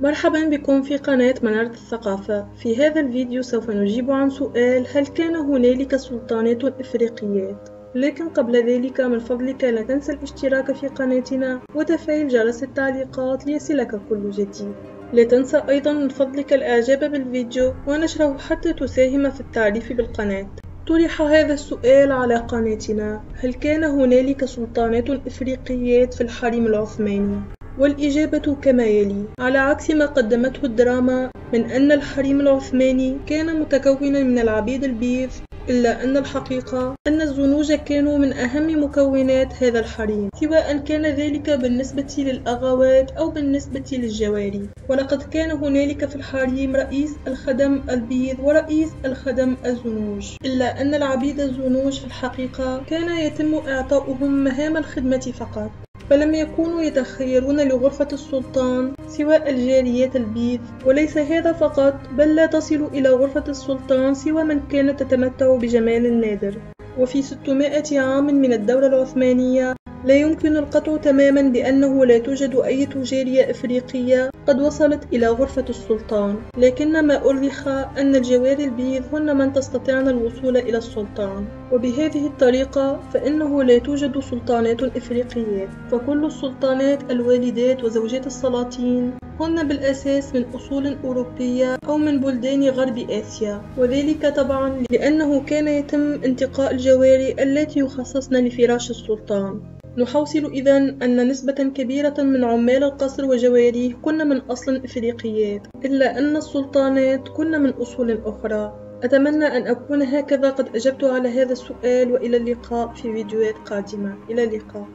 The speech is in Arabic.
مرحبا بكم في قناة منارة الثقافة في هذا الفيديو سوف نجيب عن سؤال هل كان هنالك سلطانات إفريقيات؟ لكن قبل ذلك من فضلك لا تنسى الاشتراك في قناتنا وتفعيل جرس التعليقات ليصلك كل جديد لا تنسى أيضا من فضلك الإعجاب بالفيديو ونشره حتى تساهم في التعريف بالقناة طرح هذا السؤال على قناتنا هل كان هنالك سلطانات إفريقيات في الحريم العثماني؟ والإجابة كما يلي. على عكس ما قدمته الدراما من أن الحريم العثماني كان متكونا من العبيد البيض إلا أن الحقيقة أن الزنوج كانوا من أهم مكونات هذا الحريم سواء كان ذلك بالنسبة للأغوات أو بالنسبة للجواري. ولقد كان هنالك في الحريم رئيس الخدم البيض ورئيس الخدم الزنوج. إلا أن العبيد الزنوج في الحقيقة كان يتم إعطاؤهم مهام الخدمة فقط. فلم يكونوا يتخيرون لغرفة السلطان سوى الجاريات البيض وليس هذا فقط بل لا تصل إلى غرفة السلطان سوى من كانت تتمتع بجمال نادر. وفي 600 عام من الدولة العثمانية لا يمكن القطع تماما بأنه لا توجد أي جارية إفريقية قد وصلت إلى غرفة السلطان لكن ما أرخ أن الجواري البيض هن من تستطيعن الوصول إلى السلطان. وبهذه الطريقة فإنه لا توجد سلطانات إفريقيات فكل السلطانات الوالدات وزوجات السلاطين هن بالأساس من أصول أوروبية أو من بلدان غرب آسيا. وذلك طبعا لأنه كان يتم انتقاء الجواري التي يخصصن لفراش السلطان. نحوصل إذا أن نسبة كبيرة من عمال القصر وجواريه كن من أصل إفريقيات إلا أن السلطانات كن من أصول أخرى. أتمنى أن أكون هكذا قد أجبت على هذا السؤال وإلى اللقاء في فيديوهات قادمة. إلى اللقاء.